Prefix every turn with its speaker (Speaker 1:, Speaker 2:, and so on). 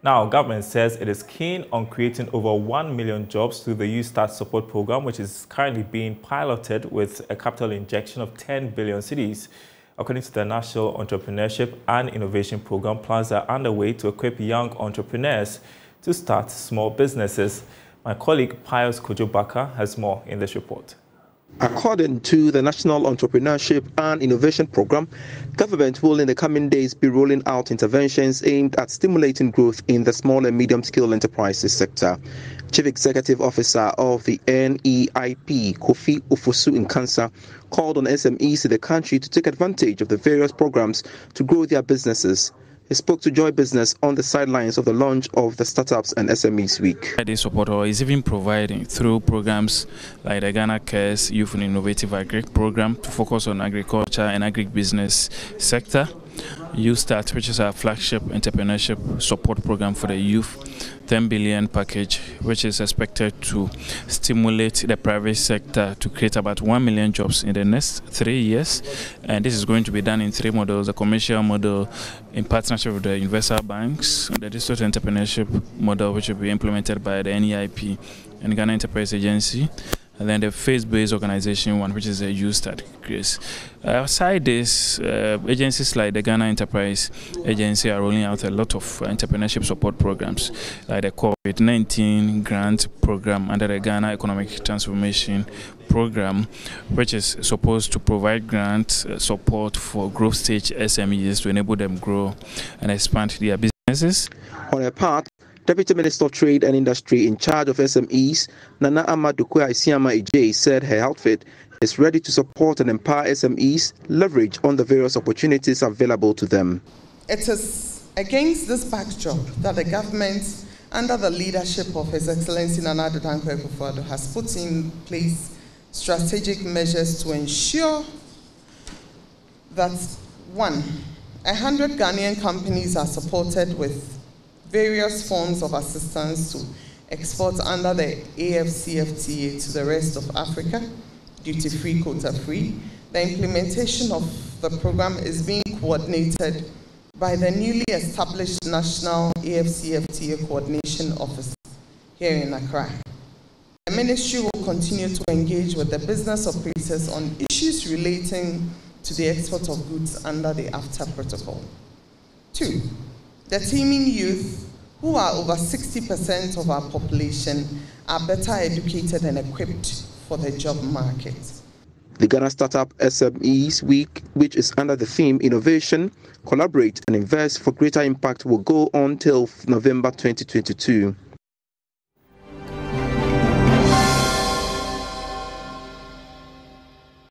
Speaker 1: Now, government says it is keen on creating over 1 million jobs through the YouStart Support Program, which is currently being piloted with a capital injection of 10 billion cedis. According to the National Entrepreneurship and Innovation Program, plans are underway to equip young entrepreneurs to start small businesses. My colleague Pius Kojobaka has more in this report.
Speaker 2: According to the National Entrepreneurship and Innovation Program, government will in the coming days be rolling out interventions aimed at stimulating growth in the small and medium scale enterprises sector. Chief Executive Officer of the NEIP, Kofi Ofosu Nkansah, called on SMEs in the country to take advantage of the various programs to grow their businesses. He spoke to Joy Business on the sidelines of the launch of the Startups and SMEs Week.
Speaker 3: This support is even providing through programs like the Ghana Cares Youth and Innovative Agri program to focus on agriculture and agribusiness sector. YouStart, which is our flagship entrepreneurship support program for the youth, 10 billion package, which is expected to stimulate the private sector to create about 1 million jobs in the next three years. And this is going to be done in three models the commercial model in partnership with the universal banks, the district entrepreneurship model, which will be implemented by the NEIP and Ghana Enterprise Agency and then the faith-based organization one, which is a YouStart Grace. Uh, aside this, uh, agencies like the Ghana Enterprise Agency are rolling out a lot of entrepreneurship support programs, like the COVID-19 grant program under the Ghana Economic Transformation Program, which is supposed to provide grant uh, support for growth stage SMEs to enable them grow and expand their businesses.
Speaker 2: On a part, Deputy Minister of Trade and Industry in charge of SMEs, Nana Ama Dokua Asiamah-Adjei, said her outfit is ready to support and empower SMEs, leverage on the various opportunities available to them.
Speaker 4: It is against this backdrop that the government, under the leadership of His Excellency Nana Addo Dankwa Akufo-Addo, has put in place strategic measures to ensure that one, 100 Ghanaian companies are supported with various forms of assistance to export under the AFCFTA to the rest of Africa, duty free, quota free. The implementation of the program is being coordinated by the newly established National AFCFTA Coordination Office here in Accra. The ministry will continue to engage with the business operators on issues relating to the export of goods under the AFTA protocol. Two, the teeming youth, who are over 60% of our population, are better educated and equipped for the job market.
Speaker 2: The Ghana Startup SMEs Week, which is under the theme Innovation, Collaborate and Invest for Greater Impact, will go on till November 2022.